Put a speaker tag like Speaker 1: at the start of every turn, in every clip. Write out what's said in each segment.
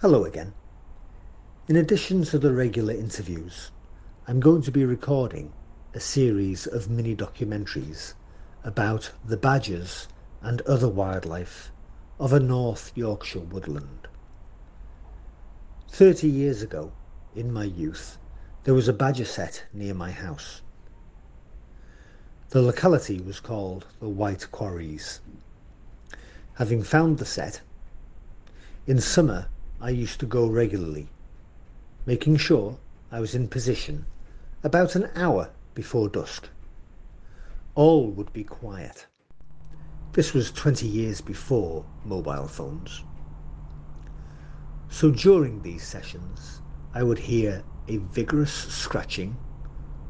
Speaker 1: Hello again. In addition to the regular interviews, I'm going to be recording a series of mini documentaries about the badgers and other wildlife of a North Yorkshire woodland. Thirty years ago, in my youth, there was a badger sett near my house. The locality was called the White Quarries. Having found the sett, in summer I used to go regularly, making sure I was in position about an hour before dusk. All would be quiet. This was 20 years before mobile phones. So during these sessions, I would hear a vigorous scratching,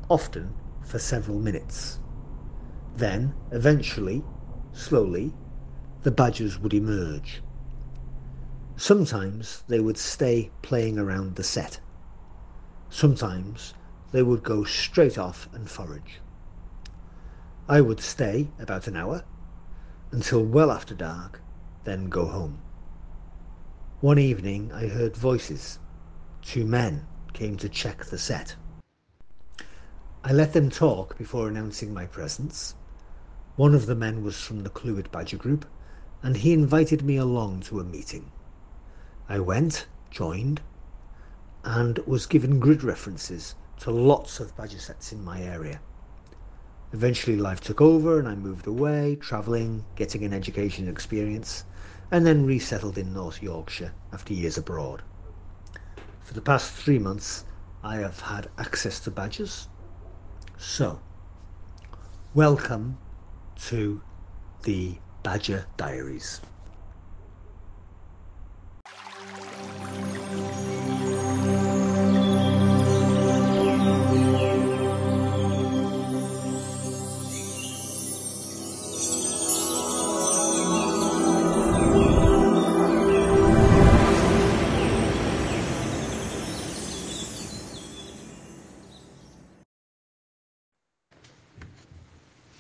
Speaker 1: often for several minutes. Then, eventually, slowly, the badgers would emerge. Sometimes they would stay playing around the sett. Sometimes they would go straight off and forage. I would stay about an hour until well after dark, then go home. One evening I heard voices. Two men came to check the sett. I let them talk before announcing my presence one of the men was from the Clwyd Badger Group, and he invited me along to a meeting. I went, joined, and was given grid references to lots of badger setts in my area. Eventually, life took over and I moved away, travelling, getting an education experience, and then resettled in North Yorkshire after years abroad. For the past three months, I have had access to badgers. So, welcome to the Badger Diaries.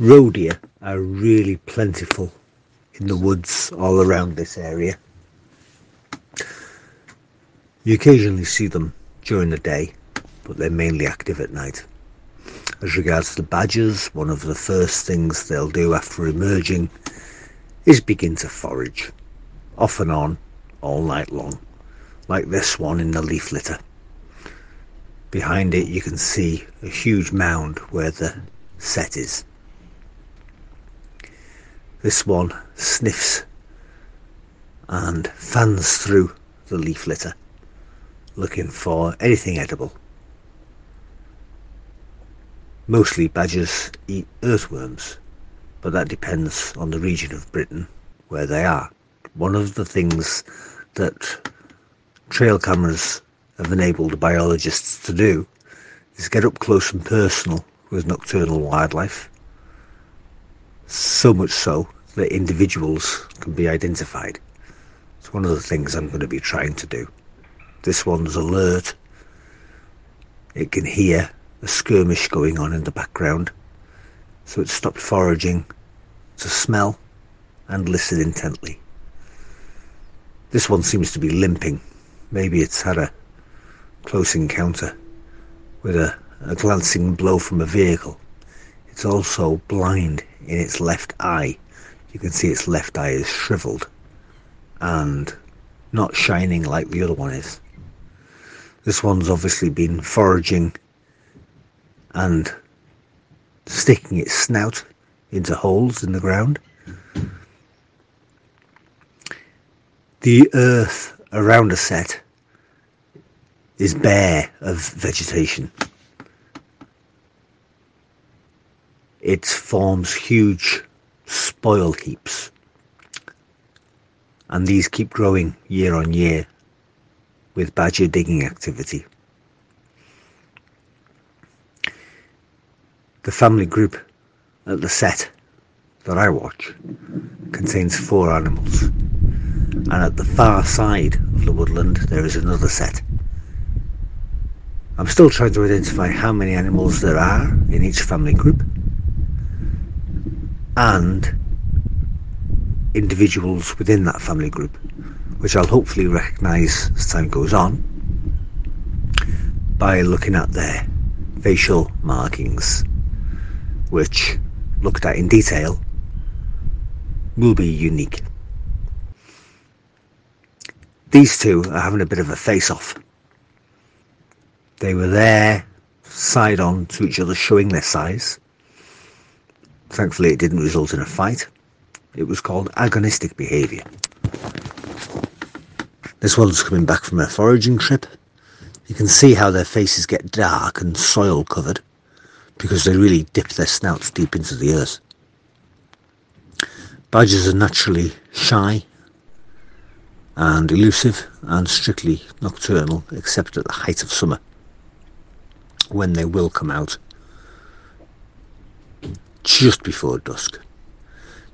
Speaker 1: Roe deer are really plentiful in the woods all around this area. You occasionally see them during the day, but they're mainly active at night. As regards the badgers, one of the first things they'll do after emerging is begin to forage, off and on, all night long, like this one in the leaf litter. Behind it you can see a huge mound where the sett is. This one sniffs and fans through the leaf litter looking for anything edible. Mostly badgers eat earthworms, but that depends on the region of Britain where they are. One of the things that trail cameras have enabled biologists to do is get up close and personal with nocturnal wildlife so much so that individuals can be identified. It's one of the things I'm going to be trying to do. This one's alert. It can hear a skirmish going on in the background, so it stopped foraging to smell and listen intently. This one seems to be limping. Maybe it's had a close encounter with a, a glancing blow from a vehicle. It's also blind in its left eye. You can see its left eye is shriveled and not shining like the other one is. This one's obviously been foraging and sticking its snout into holes in the ground. The earth around a sett is bare of vegetation. It forms huge spoil heaps. And these keep growing year on year with badger digging activity. The family group at the sett that I watch contains four animals. And at the far side of the woodland there is another sett. I'm still trying to identify how many animals there are in each family group and individuals within that family group. which I'll hopefully recognise as time goes on by looking at their facial markings, which, looked at in detail, will be unique. These two are having a bit of a face off. They were there, side on to each other, showing their size. Thankfully, it didn't result in a fight. It was called agonistic behaviour. This one's coming back from a foraging trip. You can see how their faces get dark and soil covered because they really dip their snouts deep into the earth. Badgers are naturally shy and elusive and strictly nocturnal except at the height of summer when they will come out just before dusk.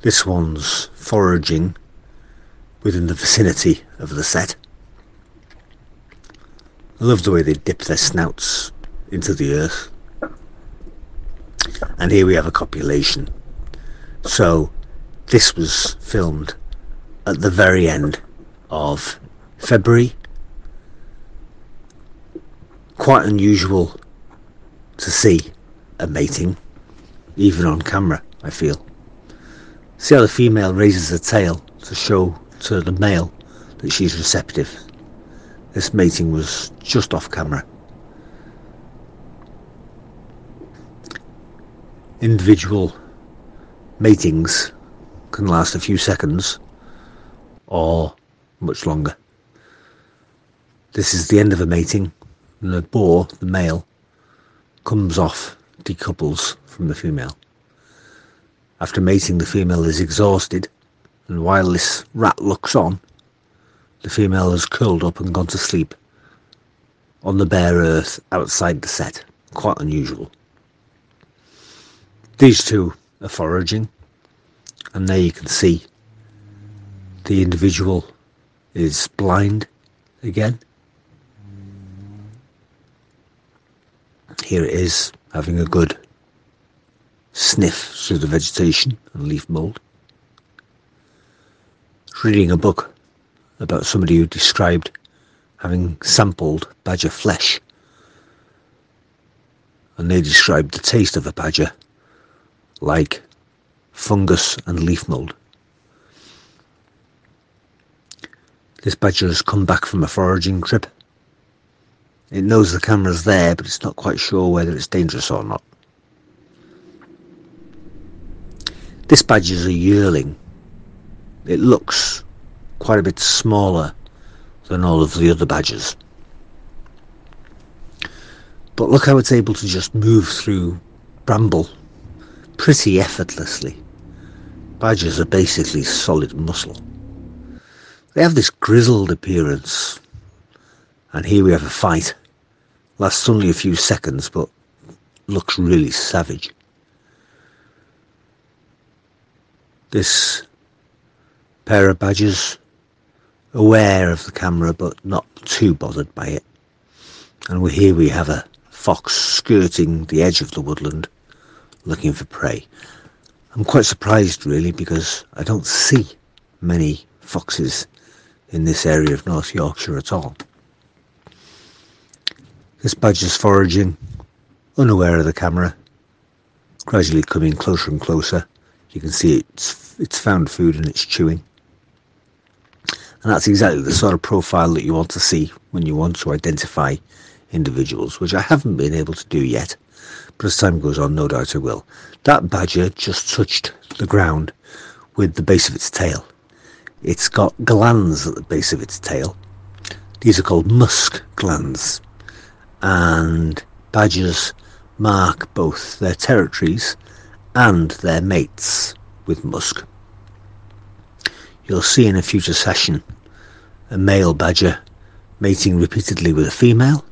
Speaker 1: This one's foraging within the vicinity of the sett. I love the way they dip their snouts into the earth. And here we have a copulation. So this was filmed at the very end of February. Quite unusual to see a mating, even on camera, I feel. See how the female raises her tail to show to the male that she's receptive. This mating was just off camera. Individual matings can last a few seconds or much longer. This is the end of a mating, and the boar, the male, comes off, decouples from the female. After mating, the female is exhausted, and while this rat looks on, the female has curled up and gone to sleep on the bare earth outside the sett. Quite unusual. These two are foraging, and there you can see the individual is blind again. Here it is, having a good sniff through the vegetation and leaf mould. Reading a book about somebody who described having sampled badger flesh. And they described the taste of a badger like fungus and leaf mould. This badger has come back from a foraging trip. It knows the camera's there, but it's not quite sure whether it's dangerous or not. This badger is a yearling. It looks quite a bit smaller than all of the other badgers. But look how it's able to just move through bramble pretty effortlessly. Badgers are basically solid muscle. They have this grizzled appearance. And here we have a fight. Lasts only a few seconds, but looks really savage. this pair of badgers aware of the camera but not too bothered by it. And here we have a fox skirting the edge of the woodland looking for prey. I'm quite surprised really because I don't see many foxes in this area of North Yorkshire at all. This badger's foraging, unaware of the camera, gradually coming closer and closer. You can see it's it's found food and it's chewing. And that's exactly the sort of profile that you want to see when you want to identify individuals, which I haven't been able to do yet. But as time goes on, no doubt I will. That badger just touched the ground with the base of its tail. It's got glands at the base of its tail. These are called musk glands. And badgers mark both their territories and their mates with musk. You'll see in a future session a male badger mating repeatedly with a female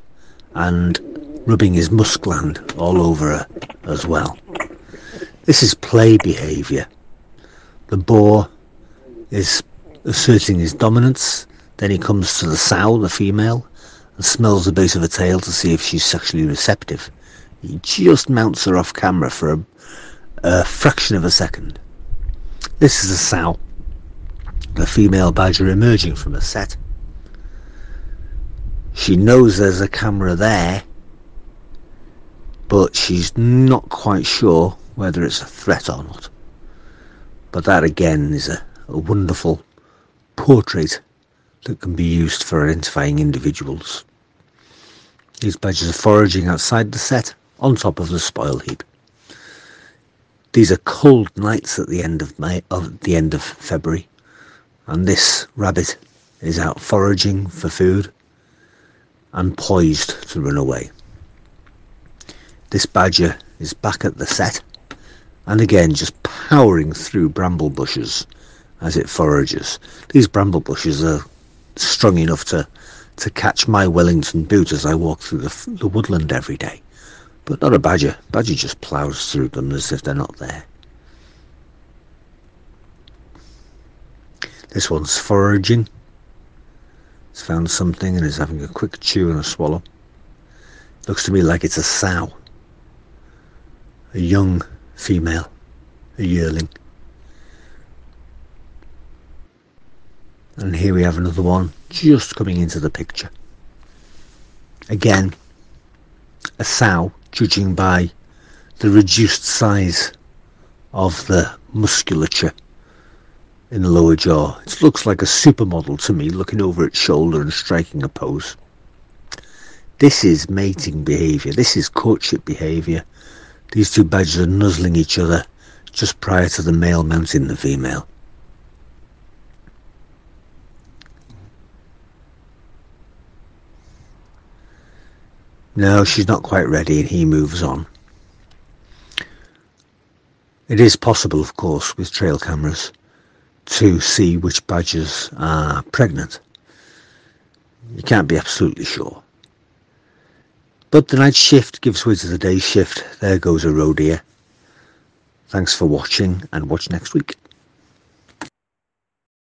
Speaker 1: and rubbing his musk gland all over her as well. This is play behaviour. The boar is asserting his dominance, then he comes to the sow, the female, and smells the base of her tail to see if she's sexually receptive. He just mounts her off camera for a, a fraction of a second. This is a sow. a female badger emerging from a sett. She knows there's a camera there, but she's not quite sure whether it's a threat or not. But that again is a, a wonderful portrait that can be used for identifying individuals. These badgers are foraging outside the sett on top of the spoil heap. These are cold nights at the end of May, of the end of February, and this rabbit is out foraging for food and poised to run away. This badger is back at the sett and again just powering through bramble bushes as it forages. These bramble bushes are strong enough to, to catch my Wellington boot as I walk through the, the woodland every day. But not a badger. Badger just ploughs through them as if they're not there. This one's foraging. It's found something and is having a quick chew and a swallow. Looks to me like it's a sow. A young female. A yearling. And here we have another one just coming into the picture. Again, a sow, judging by the reduced size of the musculature in the lower jaw. It looks like a supermodel to me, looking over its shoulder and striking a pose. This is mating behaviour. This is courtship behaviour. These two badgers are nuzzling each other just prior to the male mounting the female. No, she's not quite ready, and he moves on. It is possible, of course, with trail cameras to see which badgers are pregnant. You can't be absolutely sure. But the night shift gives way to the day shift. There goes a roe deer. Thanks for watching and watch next week.